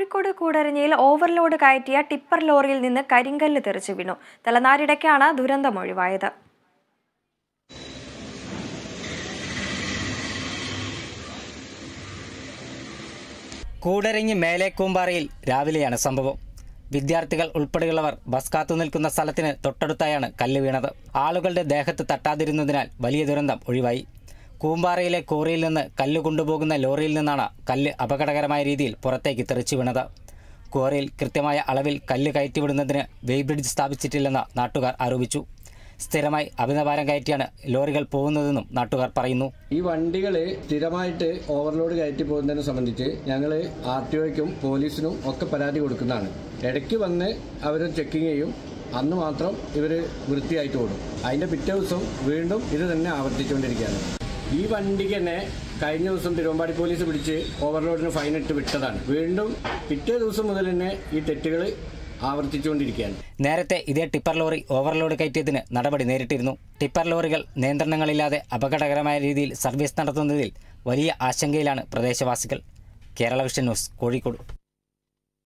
കോഴിക്കോട് കൂടരഞ്ഞിയിൽ ഓവർലോഡ് കയറ്റിയ ടിപ്പർ ലോറിയിൽ നിന്ന് കരിങ്കല്ല് തെറിച്ചു വീണു. തലനാരിടയ്ക്കാണ് ദുരന്തം ഒഴിവായത്. കൂടരഞ്ഞി മേലേക്കൂമ്പാറയിൽ രാവിലെയാണ് സംഭവം. വിദ്യാർത്ഥികൾ ഉൾപ്പെടെയുള്ളവർ ബസ് കാത്തു നിൽക്കുന്ന സ്ഥലത്തിന് തൊട്ടടുത്തായാണ് കല്ല് വീണത്. ആളുകളുടെ ദേഹത്ത് തട്ടാതിരുന്നതിനാൽ വലിയ ദുരന്തം ഒഴിവായി. കൂമ്പാറയിലെ കോറിയിൽ നിന്ന് കല്ല് കൊണ്ടുപോകുന്ന ലോറിയിൽ നിന്നാണ് കല്ല് അപകടകരമായ രീതിയിൽ പുറത്തേക്ക് തെറിച്ചു വീണത്. ക്വാറിയിൽ കൃത്യമായ അളവിൽ കല്ല് കയറ്റിവിടുന്നതിന് വെയ്ബ്രിഡ്ജ് സ്ഥാപിച്ചിട്ടില്ലെന്ന് നാട്ടുകാർ ആരോപിച്ചു. സ്ഥിരമായി അമിതഭാരം കയറ്റിയാണ് ലോറികൾ പോകുന്നതെന്നും നാട്ടുകാർ പറയുന്നു. ഈ വണ്ടികൾ സ്ഥിരമായിട്ട് ഓവർലോഡ് കയറ്റി പോകുന്നതിനെ സംബന്ധിച്ച് ഞങ്ങൾ ആർ ടി ഒയ്ക്കും പോലീസിനും ഒക്കെ പരാതി കൊടുക്കുന്നതാണ്. ഇടയ്ക്ക് വന്ന് അവർ ചെക്കിങ് ചെയ്യും. അന്ന് മാത്രം ഇവർ വൃത്തിയായിട്ട് ഓടും. അതിന്റെ പിറ്റേ ദിവസം വീണ്ടും ഇത് തന്നെ ആവർത്തിച്ചുകൊണ്ടിരിക്കുകയാണ്. ഈ വണ്ടിക്ക് തന്നെ കഴിഞ്ഞ ദിവസം തിരുവമ്പാടി പോലീസ് പിടിച്ച് ഓവർലോഡിന് ഫൈൻ ഇട്ട് വിട്ടതാണ്. വീണ്ടും പിറ്റേ ദിവസം മുതൽ തന്നെ ഈ തെറ്റുകൾ ആവർത്തിച്ചുകൊണ്ടിരിക്കുകയാണ്. നേരത്തെ ഇതേ ടിപ്പർ ലോറി ഓവർലോഡ് കയറ്റിയതിന് നടപടി നേരിട്ടിരുന്നു. ടിപ്പർ ലോറികൾ നിയന്ത്രണങ്ങളില്ലാതെ അപകടകരമായ രീതിയിൽ സർവീസ് നടത്തുന്നതിൽ വലിയ ആശങ്കയിലാണ് പ്രദേശവാസികൾ. Kerala vision news Kozhikode.